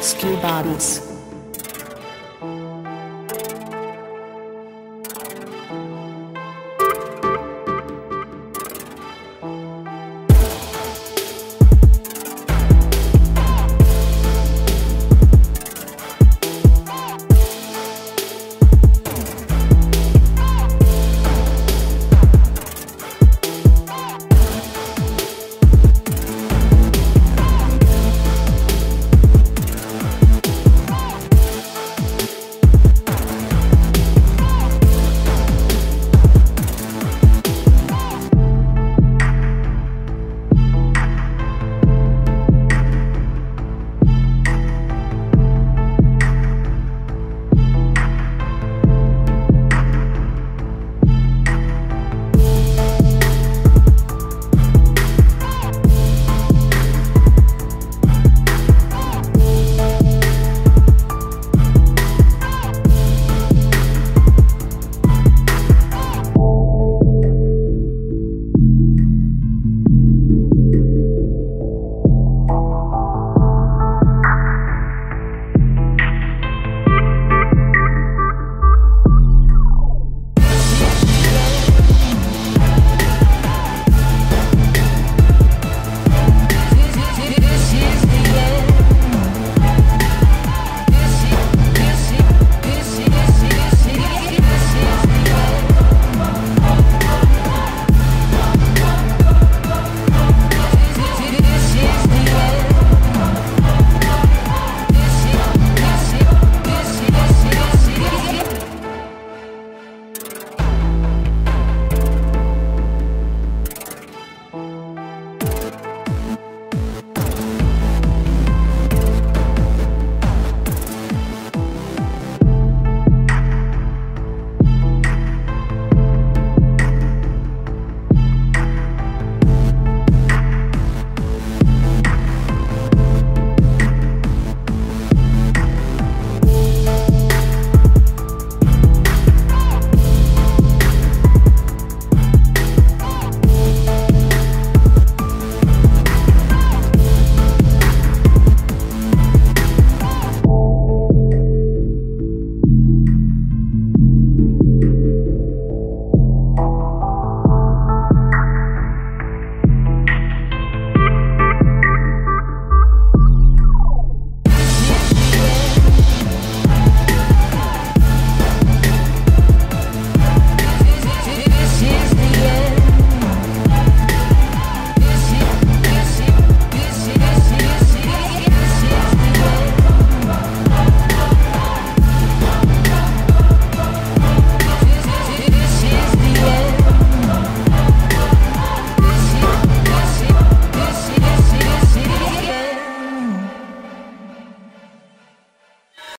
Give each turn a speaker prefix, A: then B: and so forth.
A: Ski Bodies.